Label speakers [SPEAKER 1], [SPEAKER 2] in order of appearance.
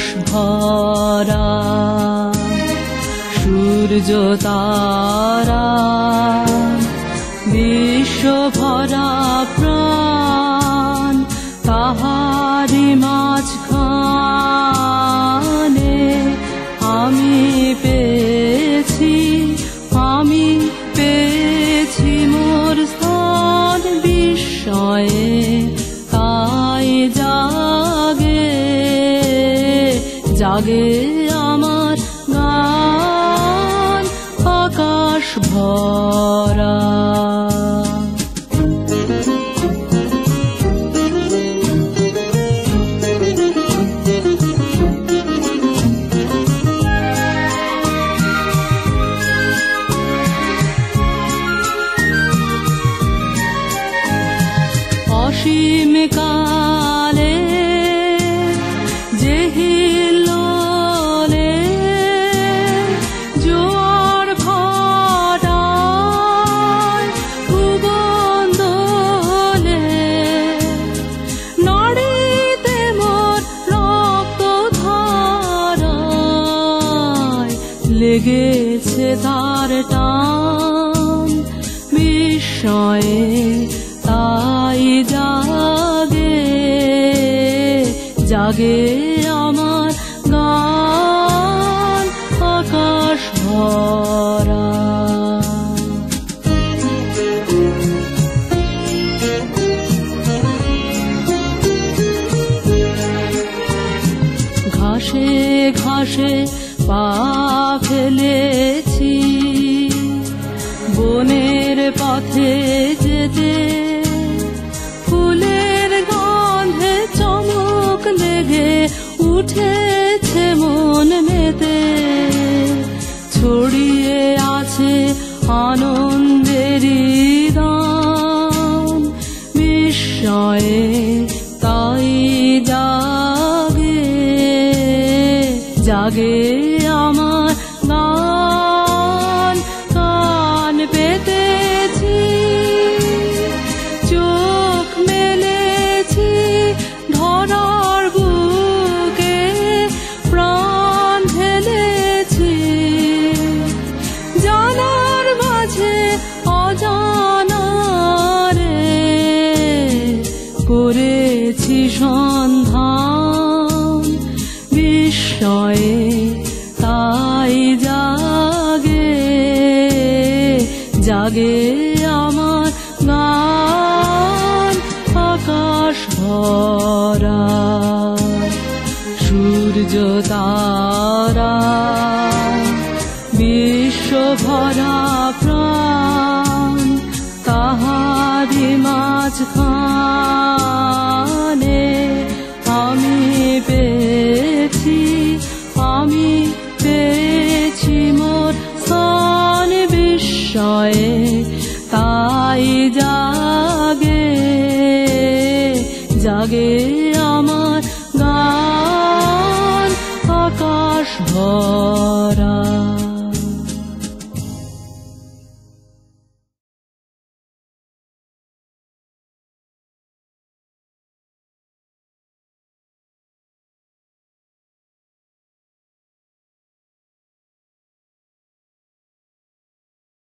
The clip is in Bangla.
[SPEAKER 1] আকাশ ভরা সূর্য তারা জাগে আমার গান আকাশ ভরা। অসীম লেগেছে তার টান। বিস্ময়ে তাই জাগে জাগে আমার গান আকাশ ভরা। ঘাসে ঘাসে পা ফেলেছি বনের পথে যেতে জাগে আমার গান। কান পেতেছি, চোখ মেলেছি ধরার বুকে প্রাণ ঢেলেছি। জানার মাঝে অজানারে করেছি সন্ধান। বিস্ময়ে তাই জাগে জাগে আমার গান আকাশ ভরা, সূর্য তারা বিশ্ব ভরা প্রাণ তাহারি মাঝখানে বিষয়ে তাই জাগে জাগে আমার গান আকাশ ভরা।